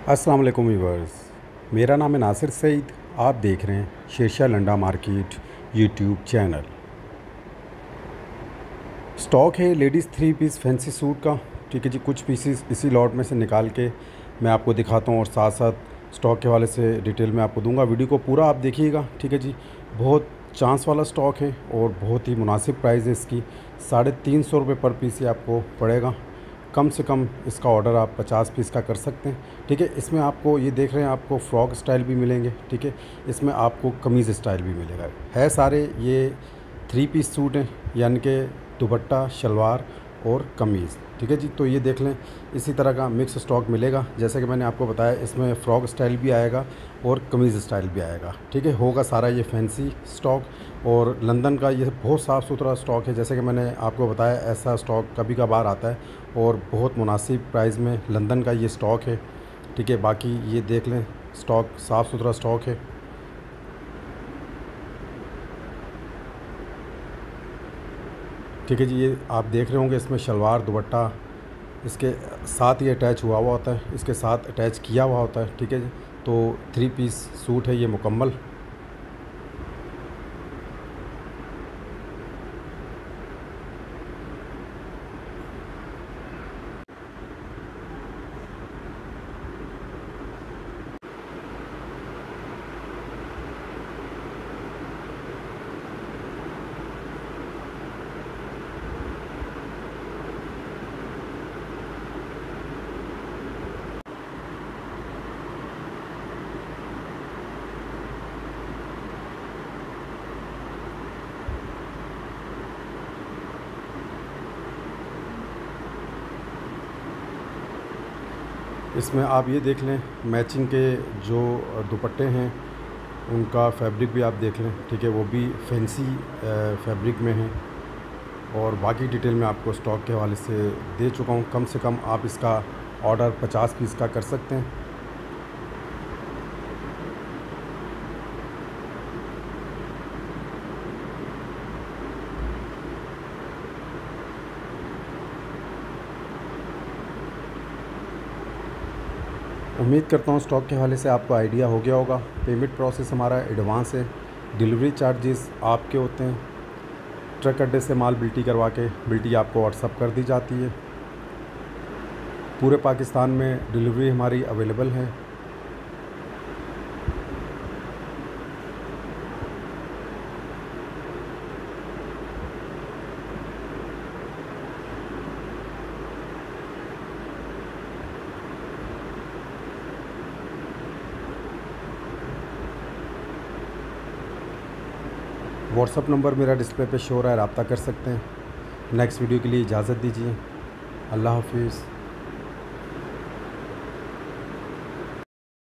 अस्सलाम वालेकुम व्यूवर्स मेरा नाम है नासिर सईद। आप देख रहे हैं Shershah Landa market YouTube channel. Stock है ladies three piece fancy suit का। ठीक है जी, कुछ पीसीस इसी लॉट में से निकाल के मैं आपको दिखाता हूँ और साथ साथ स्टॉक के वाले से डिटेल में आपको दूँगा। वीडियो को पूरा आप देखिएगा। ठीक है जी, बहुत चांस वाला स्टॉक है और बहुत ही मुनासिब प्राइस है इसकी। साढ़े तीन सौ रुपये पर पीस ही आपको पड़ेगा। कम से कम इसका ऑर्डर आप 50 पीस का कर सकते हैं। ठीक है, इसमें आपको ये देख रहे हैं, आपको फ्रॉक स्टाइल भी मिलेंगे, ठीक है। इसमें आपको कमीज़ स्टाइल भी मिलेगा। है सारे ये थ्री पीस सूट हैं, यानि कि दुपट्टा शलवार और कमीज़। ठीक है जी? तो ये देख लें, इसी तरह का मिक्स स्टॉक मिलेगा। जैसे कि मैंने आपको बताया, इसमें फ़्रॉक स्टाइल भी आएगा और कमीज़ स्टाइल भी आएगा। ठीक है? होगा सारा ये फैंसी स्टॉक और लंदन का ये बहुत साफ़ सुथरा स्टॉक है। जैसे कि मैंने आपको बताया, ऐसा स्टॉक कभी कभार आता है और बहुत मुनासिब प्राइस में लंदन का ये स्टॉक है। ठीक है? बाकी ये देख लें स्टॉक साफ़ सुथरा स्टॉक है। ठीक है जी, ये आप देख रहे होंगे, इसमें शलवार, दुपट्टा, इसके साथ ही अटैच हुआ हुआ होता है, इसके साथ अटैच किया हुआ होता है, ठीक है जी। तो थ्री पीस सूट है, ये मुकम्मल। इसमें आप ये देख लें मैचिंग के जो दुपट्टे हैं, उनका फैब्रिक भी आप देख लें, ठीक है, वो भी फैंसी फैब्रिक में है। और बाकी डिटेल मैं आपको स्टॉक के हवाले से दे चुका हूँ। कम से कम आप इसका ऑर्डर 50 पीस का कर सकते हैं। उम्मीद करता हूँ स्टॉक के हवाले से आपको आइडिया हो गया होगा। पेमेंट प्रोसेस हमारा एडवांस है। डिलीवरी चार्जेस आपके होते हैं। ट्रक अड्डे से माल बिल्टी करवा के बिल्टी आपको व्हाट्सअप कर दी जाती है। पूरे पाकिस्तान में डिलीवरी हमारी अवेलेबल है। व्हाट्सअप नंबर मेरा डिस्प्ले पे शो रहा है, रबता कर सकते हैं। नेक्स्ट वीडियो के लिए इजाज़त दीजिए। अल्लाह हाफिज़।